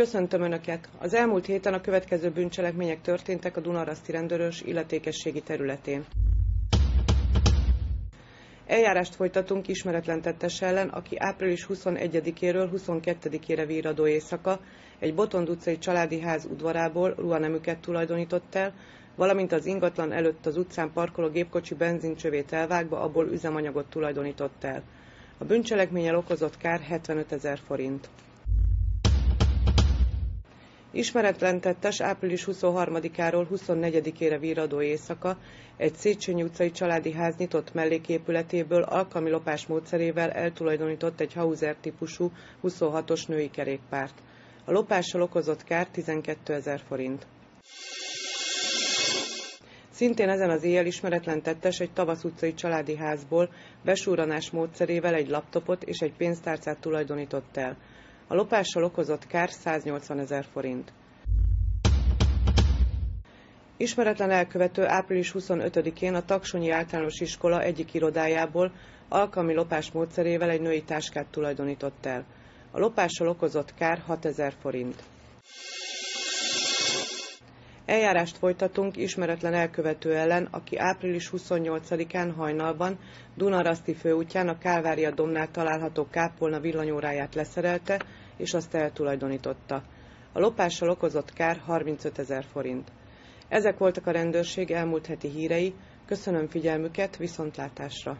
Köszöntöm Önöket! Az elmúlt héten a következő bűncselekmények történtek a Dunaraszti rendőrös illetékességi területén. Eljárást folytatunk ismeretlen tettes ellen, aki április 21-éről 22-ére víradó éjszaka egy Botond utcai családi ház udvarából ruhanemüket tulajdonított el, valamint az ingatlan előtt az utcán parkoló gépkocsi benzincsövét elvágva abból üzemanyagot tulajdonított el. A bűncselekménnyel okozott kár 75 ezer forint. Ismeretlen tettes április 23-áról 24-ére víradó éjszaka egy Széchenyi utcai családi ház nyitott melléképületéből alkalmi lopás módszerével eltulajdonított egy Hauser típusú 26-os női kerékpárt. A lopással okozott kár 12 ezer forint. Szintén ezen az éjjel ismeretlen tettes egy Tavasz utcai családi házból besúranás módszerével egy laptopot és egy pénztárcát tulajdonított el. A lopással okozott kár 180 ezer forint. Ismeretlen elkövető április 25-én a Taksonyi Általános Iskola egyik irodájából alkalmi lopás módszerével egy női táskát tulajdonított el. A lopással okozott kár 6000 forint. Eljárást folytatunk ismeretlen elkövető ellen, aki április 28-án hajnalban Dunaraszti főútján a Kálvária domnál található kápolna villanyóráját leszerelte, és azt eltulajdonította. A lopással okozott kár 35 ezer forint. Ezek voltak a rendőrség elmúlt heti hírei, köszönöm figyelmüket, viszontlátásra!